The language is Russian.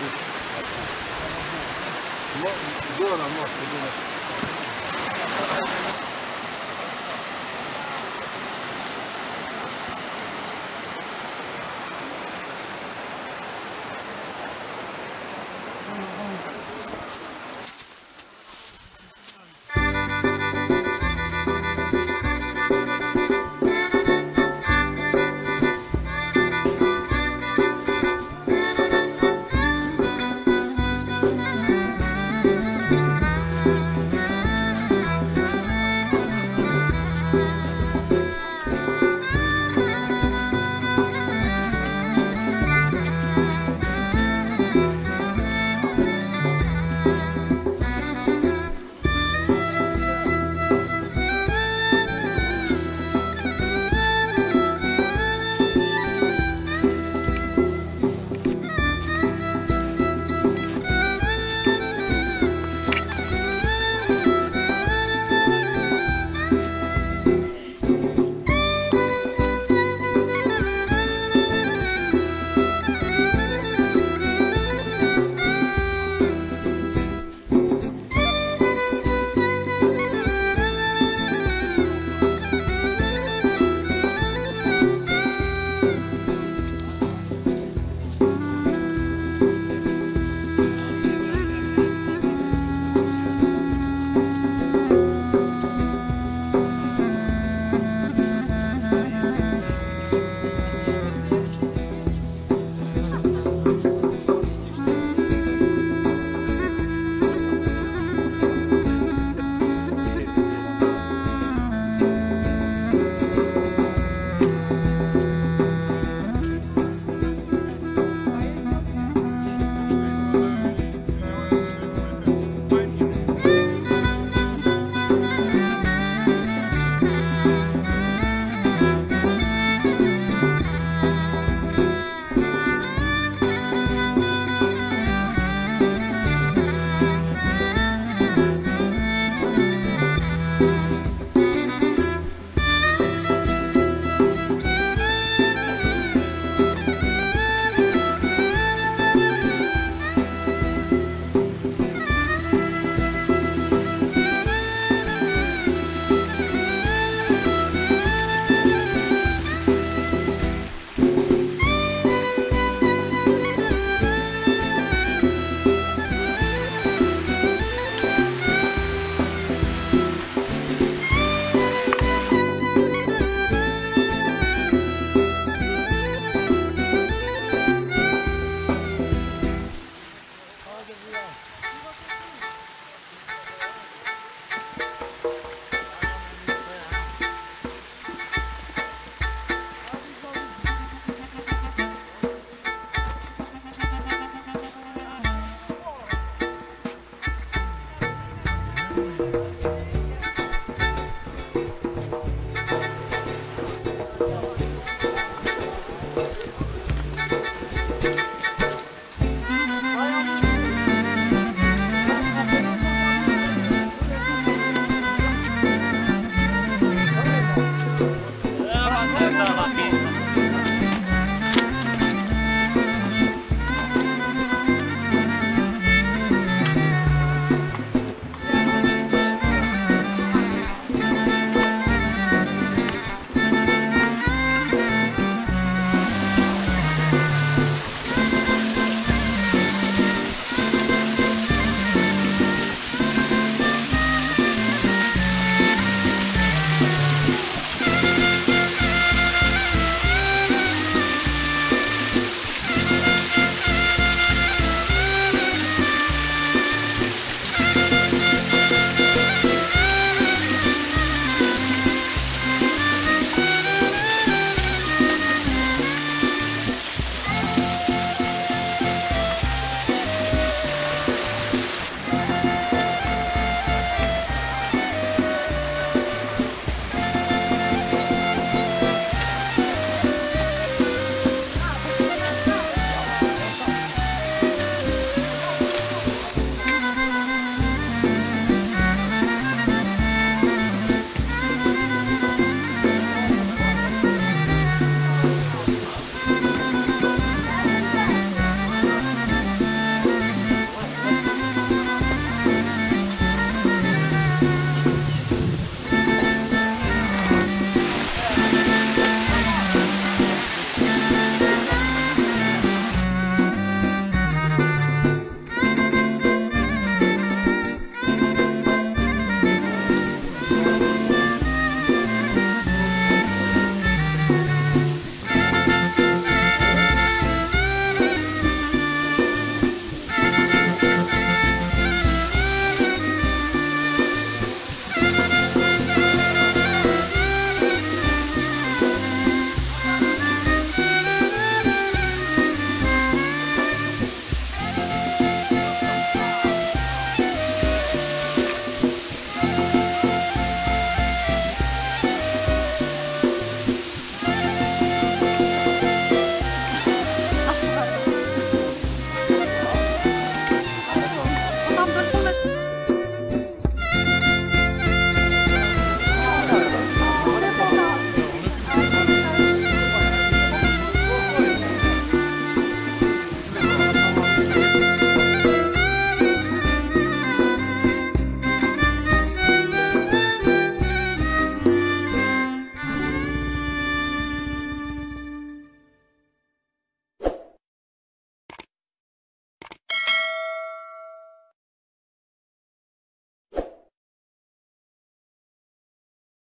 быть. Дора может быть.